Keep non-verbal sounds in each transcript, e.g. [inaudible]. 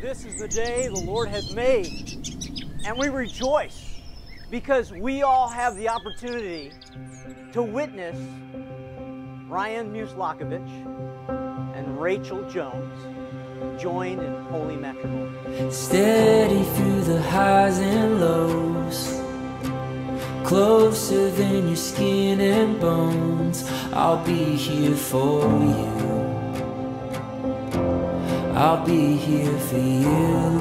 This is the day the Lord has made, and we rejoice because we all have the opportunity to witness Ryan Muslakovich and Rachel Jones join in holy matrimony. Steady through the highs and lows. Closer than your skin and bones. I'll be here for you. I'll be here for you.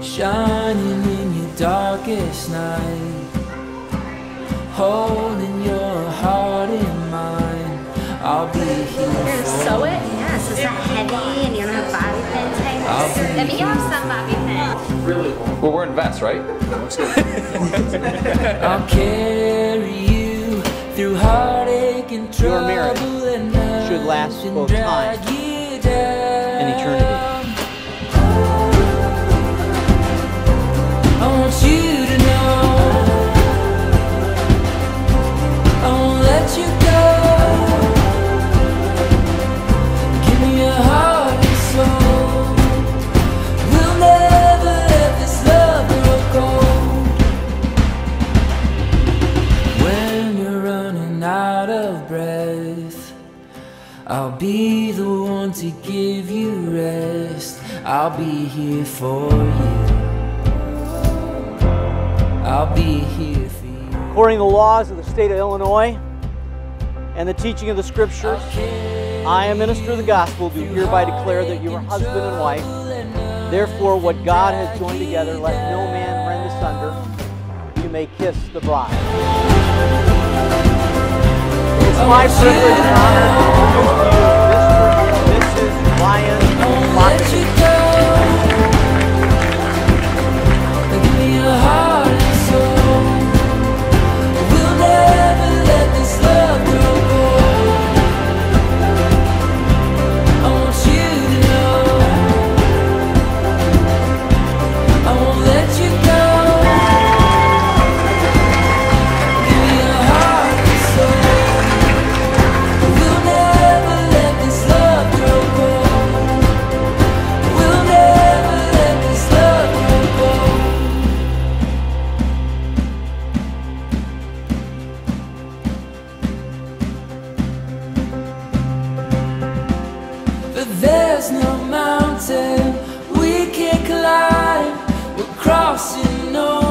Shining in your darkest night. Holding your heart in mine. I'll be here You're for sew it? Yes. Is that heavy and you don't have bobby pins I'll hanging? Let me have some bobby pins. Really? Well, we're wearing vests, right? [laughs] I'll carry you through heartache and Your trouble and night should last both time and eternity. I'll be the one to give you rest. I'll be here for you. I'll be here for you. According to the laws of the state of Illinois and the teaching of the scriptures, I, a minister of the gospel, do hereby declare that you are husband and wife. Therefore, what God has joined together, let no man rend asunder. You may kiss the bride. My privilege and honor there's no mountain we can't climb. We're crossing over.